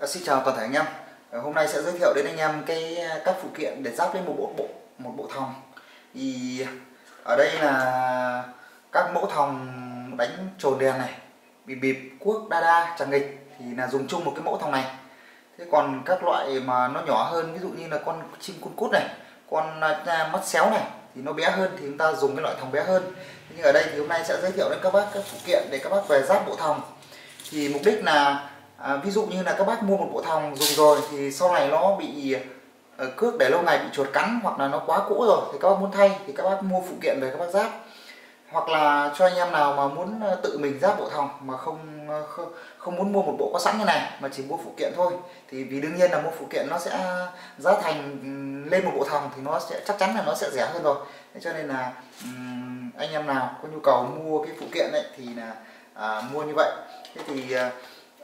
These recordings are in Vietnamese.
Ờ, xin chào toàn thể anh em. Ờ, hôm nay sẽ giới thiệu đến anh em cái ờ, các phụ kiện để ráp lên một bộ bộ một bộ thòng. Thì ở đây là các mẫu thòng đánh trồn đèn này, bị bịp, cuốc, đa đa, chẳng nghịch thì là dùng chung một cái mẫu thòng này. Thế còn các loại mà nó nhỏ hơn ví dụ như là con chim cun cút này, con mắt xéo này thì nó bé hơn thì chúng ta dùng cái loại thòng bé hơn. Nhưng ở đây thì hôm nay sẽ giới thiệu đến các bác các phụ kiện để các bác về ráp bộ thòng. Thì mục đích là à, ví dụ như là các bác mua một bộ thòng dùng rồi thì sau này nó bị ờ, cước để lâu ngày bị chuột cắn hoặc là nó quá cũ rồi thì các bác muốn thay thì các bác mua phụ kiện về các bác giáp. Hoặc là cho anh em nào mà muốn ờ, tự mình giáp bộ thòng mà không ờ, không, không muốn mua một bộ có sẵn như này mà chỉ mua phụ kiện thôi thì vì đương nhiên là mua phụ kiện nó sẽ giá thành lên một bộ thòng thì nó sẽ chắc chắn là nó sẽ rẻ hơn rồi. Thế cho nên là anh em nào có nhu cầu mua cái phụ kiện ấy thì là à, mua như vậy. Thế thì à,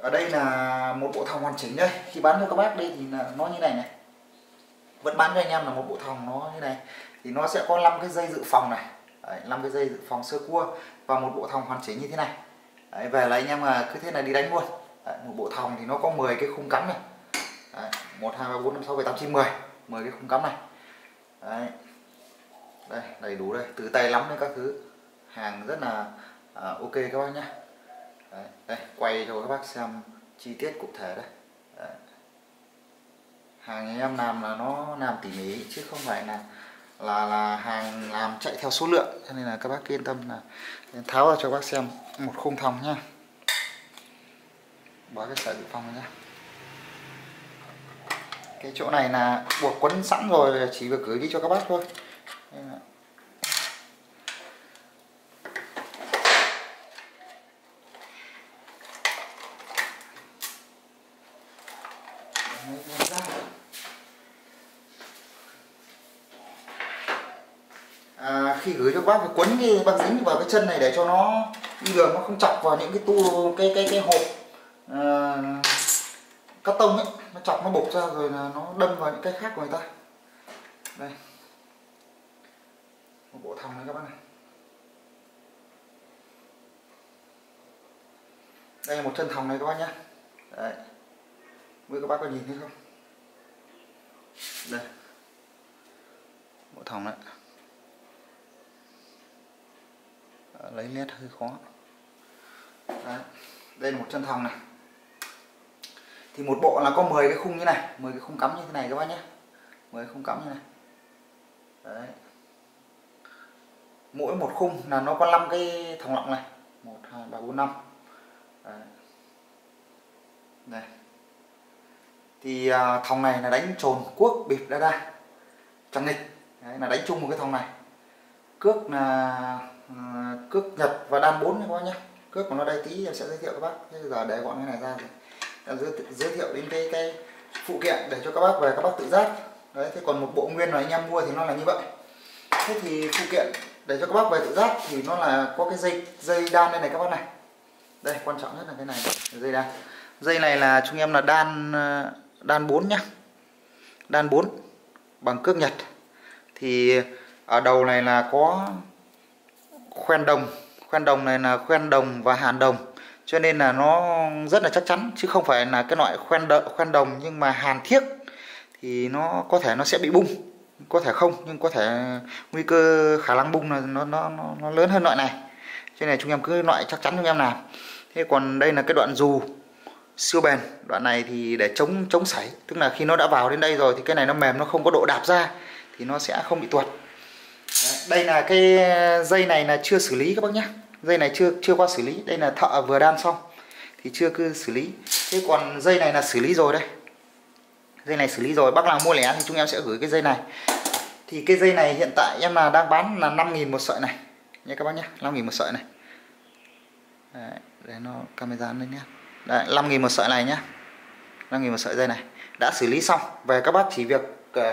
ở đây là một bộ thòng hoàn chỉnh đây. Khi bán cho các bác đây thì là nó như này này. Vẫn bán cho anh em là một bộ thòng nó như này. Thì nó sẽ có 5 cái dây dự phòng này. Đấy, 5 cái dây dự phòng sơ cua và một bộ thòng hoàn chỉnh như thế này. Đấy, về là anh em là cứ thế này đi đánh luôn. Đấy, một bộ thòng thì nó có 10 cái khung cắm này. Đấy, 1, 2, 3, 4, 5, 6, 7, 8, 9, 10 10 cái khung cắm này. Đấy. đây đầy đủ đây. Từ tay lắm đến các thứ. Hàng rất là uh, ok các bác nhé Đấy, đây quay cho các bác xem chi tiết cụ thể đấy, Đấy. hàng anh em làm là nó làm tỉ mỉ chứ không phải là là là hàng làm chạy theo số lượng. Cho nên là các bác yên tâm là tháo ra cho các bác xem một khung thòng nhá. Bỏ cái sợi dự phòng ra cái chỗ này là buộc quấn sẵn rồi chỉ việc gửi đi cho các bác thôi. À, khi gửi cho bác phải quấn cái băng dính vào cái chân này để cho nó đi đường nó không chọc vào những cái tu cái cái cái hộp à, cắt tông ấy nó chọc nó bục ra rồi là nó đâm vào những cái khác của người ta. Đây. Một bộ thòng này các bác này. Đây là một chân thòng này các bác nhé. Đấy với các bác có nhìn thấy không? Đây. Bộ thòng đấy. Ờ, lấy nét hơi khó. Đấy. đây là một chân thòng này. Thì một bộ là có 10 cái khung như này 10 cái khung cắm như thế này các bác nhé. 10 khung cắm như này. Đấy. mỗi một khung là nó có 5 cái thòng lọng này. 1 2 3 4 5 Đấy. đây thì à, thòng này là đánh trồn cuốc bịp đa đa. Chẳng nghịch. Đấy, là đánh chung một cái thòng này. Cước là à, cước nhật và đan bốn các bác nhé cước của nó đây tí em sẽ giới thiệu các bác. Bây giờ để gọn cái này ra thì em giới, giới thiệu đến cái cái phụ kiện để cho các bác về các bác tự giác. Đấy thế còn một bộ nguyên mà anh em mua thì nó là như vậy. Thế thì phụ kiện để cho các bác về tự giác thì nó là có cái dây dây đan đây này các bác này. Đây quan trọng nhất là cái này dây đan. Dây này là chúng em là đan à, đan 4 nhá. Đan 4 bằng cước nhật. Thì ở đầu này là có khoen đồng khoen đồng này là khoen đồng và hàn đồng. Cho nên là nó rất là chắc chắn chứ không phải là cái loại khoen đợ, khoen đồng nhưng mà hàn thiếc thì nó có thể nó sẽ bị bung. Có thể không nhưng có thể nguy cơ khả năng bung là nó nó nó, nó lớn hơn loại này. Cho nên chúng em cứ loại chắc chắn chúng em làm. Thế còn đây là cái đoạn dù siêu bền. Đoạn này thì để chống chống sảy tức là khi nó đã vào đến đây rồi thì cái này nó mềm nó không có độ đạp ra thì nó sẽ không bị tuột. Đây là cái dây này là chưa xử lý các bác nhé. Dây này chưa chưa qua xử lý. Đây là thợ vừa đan xong thì chưa cứ xử lý. Thế còn dây này là xử lý rồi đây. Dây này xử lý rồi bác nào mua lẻ thì chúng em sẽ gửi cái dây này. Thì cái dây này hiện tại em là đang bán là 5.000 một sợi này. Nha các bác nhé 5.000 một sợi này. Đấy, để nó camera lên nhé. Đấy, 5 nghìn một sợi này nhé, 5 nghìn một sợi dây này. Đã xử lý xong về các bác chỉ việc uh,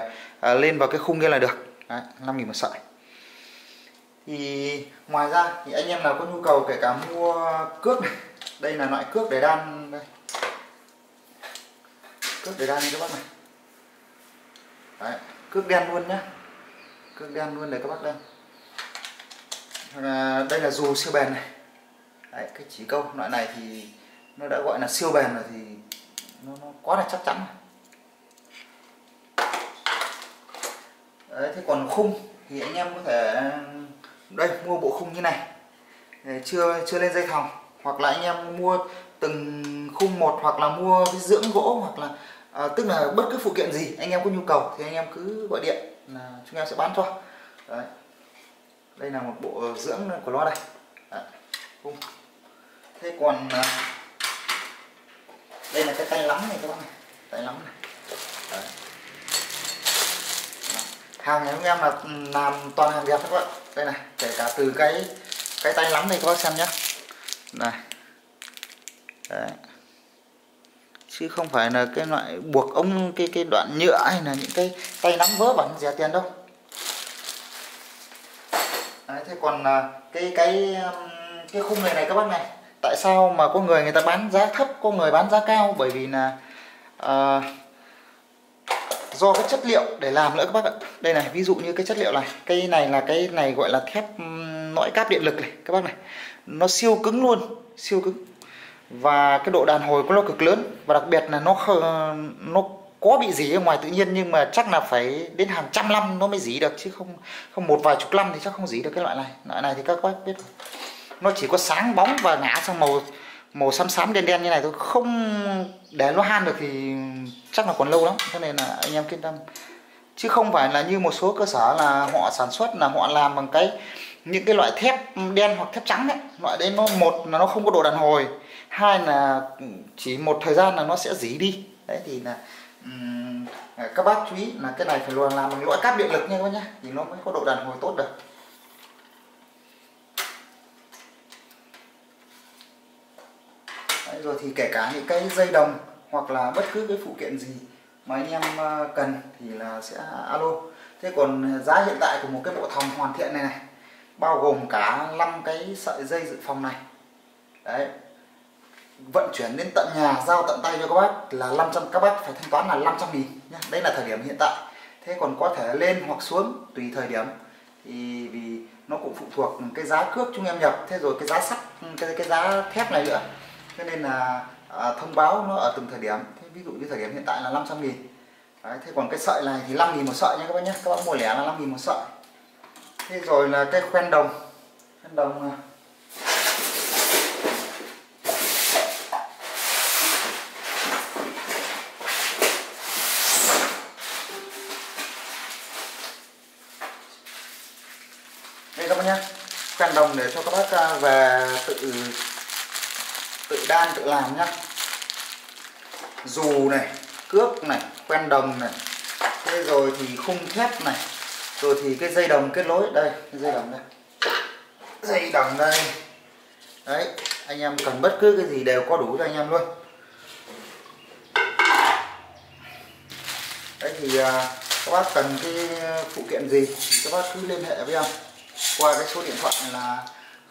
uh, lên vào cái khung kia là được. Đấy, 5 nghìn một sợi. Thì ngoài ra thì anh em nào có nhu cầu kể cả mua cước này đây là loại cước để đan đây. Cước để đan các bác này. Đấy, cước đen luôn nhá. Cước đen luôn để các bác đan. Đây là dù siêu bền này. Đấy, cái chỉ câu loại này thì nó đã gọi là siêu bền rồi thì nó, nó quá là chắc chắn Đấy, thế còn khung thì anh em có thể đây mua bộ khung như này chưa chưa lên dây thòng hoặc là anh em mua từng khung một hoặc là mua cái dưỡng gỗ hoặc là à, tức là bất cứ phụ kiện gì anh em có nhu cầu thì anh em cứ gọi điện là chúng em sẽ bán cho Đấy. đây là một bộ ờ, dưỡng của nó đây Đấy. khung thế còn à, đây là cái tay lóng này các bác này. Tay lóng này. Đấy. hàng này chúng em là làm toàn hàng việt các bạn. Đây này kể cả từ cái cái tay lắm này các bác xem nhé này. Đấy. chứ không phải là cái loại buộc ống cái cái đoạn nhựa hay là những cái tay nắm vớ vẩn rẻ tiền đâu. Đấy, thế còn à, cái cái cái khung này này các bác này tại sao mà có người người ta bán giá thấp có người bán giá cao? Bởi vì là uh, do cái chất liệu để làm nữa các bác ạ. Đây này ví dụ như cái chất liệu này. Cây này là cái này gọi là thép nõi cáp điện lực này các bác này. Nó siêu cứng luôn siêu cứng. Và cái độ đàn hồi của nó cực lớn. Và đặc biệt là nó nó có bị dỉ ở ngoài tự nhiên nhưng mà chắc là phải đến hàng trăm năm nó mới dỉ được chứ không không một vài chục năm thì chắc không dỉ được cái loại này. Loại này thì các bác biết nó chỉ có sáng bóng và ngã sang màu màu xám xám đen đen như này thôi. Không để nó han được thì chắc là còn lâu lắm. Cho nên là anh em yên tâm. Chứ không phải là như một số cơ sở là họ sản xuất là họ làm bằng cái những cái loại thép đen hoặc thép trắng đấy. Loại đấy nó một là nó không có độ đàn hồi hai là chỉ một thời gian là nó sẽ dỉ đi. Đấy thì là um, các bác chú ý là cái này phải luôn làm bằng loại cáp điện lực nha các bác nhé thì nó mới có độ đàn hồi tốt được đấy, rồi thì kể cả những cái dây đồng hoặc là bất cứ cái phụ kiện gì mà anh em ờ, cần thì là sẽ alo. Thế còn giá hiện tại của một cái bộ thòng hoàn thiện này này bao gồm cả 5 cái sợi dây dự phòng này. Đấy. Vận chuyển đến tận nhà giao tận tay cho các bác là 500 các bác phải thanh toán là 500 nghìn nhé đấy là thời điểm hiện tại. Thế còn có thể lên hoặc xuống tùy thời điểm. Thì vì nó cũng phụ thuộc cái giá cước chúng em nhập thế rồi cái giá sắt cái, cái giá thép này nữa cho nên là à, thông báo nó ở từng thời điểm. Thế ví dụ như thời điểm hiện tại là 500 nghìn. Đấy, thế còn cái sợi này thì 5 nghìn một sợi nha các bác nhé. Các bác mua lẻ là 5 nghìn một sợi. Thế rồi là cái khoen đồng. Khoen đồng à. đây các bác nhé. Khoen đồng để cho các bác à, về tự tự đan, tự làm nhá. Dù này, cước này, quen đồng này. Thế rồi thì khung thép này. Rồi thì cái dây đồng kết nối đây, cái dây đồng đây. Dây đồng đây. Đấy, anh em cần bất cứ cái gì đều có đủ cho anh em luôn. Đấy thì à, các bác cần cái phụ kiện gì thì các bác cứ liên hệ với em. Qua cái số điện thoại là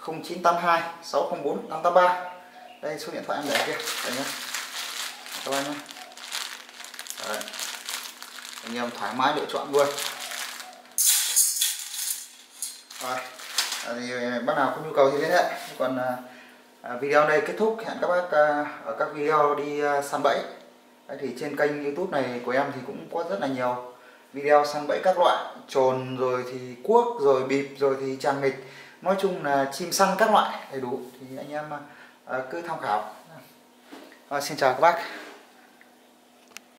0982 604 583 đây số điện thoại em để kia. Đây nhé các bạn nhé đấy. anh em thoải mái lựa chọn luôn. Rồi. À, thì à, bác nào có nhu cầu thì liên hệ. Còn à, à video này kết thúc. Hẹn các bác à, ở các video đi à, săn bẫy. Đấy, thì trên kênh youtube này của em thì cũng có rất là nhiều video săn bẫy các loại. Trồn rồi thì cuốc rồi bịp rồi thì tràng nghịch. Nói chung là chim săn các loại đầy đủ. Thì anh em à, Ờ, cứ tham khảo. À, xin chào các bác.